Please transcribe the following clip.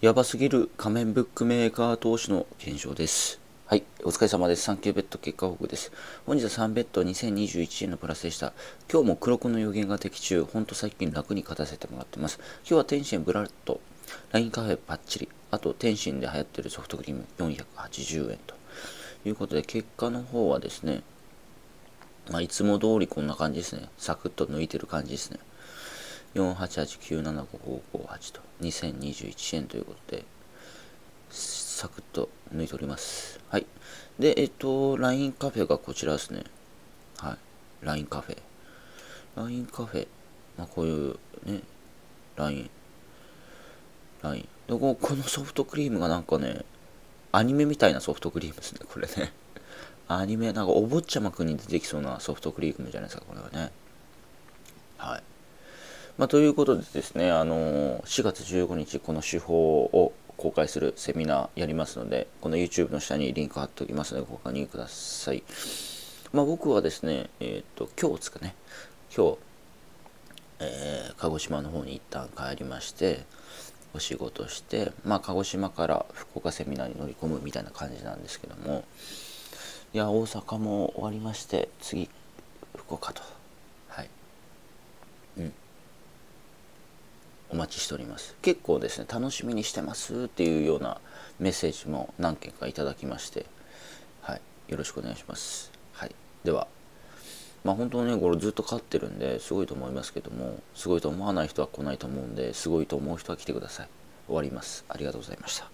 やばすぎる仮面ブックメーカー投資の検証です。はい、お疲れ様です。サンキューベット結果報告です。本日は3ベット2021円のプラスでした。今日も黒子の予言が的中、ほんと最近楽に勝たせてもらってます。今日は天津ブラッド、LINE カフェパッチリ、あと天津で流行ってるソフトクリーム480円ということで、結果の方はですね、まあ、いつも通りこんな感じですね。サクッと抜いてる感じですね。488975558と2021円ということでサクッと抜いております。はい。でえっと LINE カフェがこちらですね。はい。LINE カフェ。LINE カフェ。まあこういうね LINE LINE でこのソフトクリームがなんかねアニメみたいなソフトクリームですねこれね。アニメなんかお坊ちゃまくんに出てきそうなソフトクリームじゃないですかこれはね。はい。まあ、ということでですね、あの4月15日この手法を公開するセミナーやりますので、この YouTube の下にリンク貼っておきますので、ご確認ください。まあ、僕はですね、えっ、と、今日ですかね、今日、えー、鹿児島の方に一旦帰りまして、お仕事して、まあ、鹿児島から福岡セミナーに乗り込むみたいな感じなんですけども、いや、大阪も終わりまして、次、福岡と。はい。うん。お待ちしております。結構ですね楽しみにしてますっていうようなメッセージも何件かいただきましてはいよろしくお願いします。はいではまあ本当にねこれずっと勝ってるんですごいと思いますけどもすごいと思わない人は来ないと思うんですごいと思う人は来てください。終わります。ありがとうございました。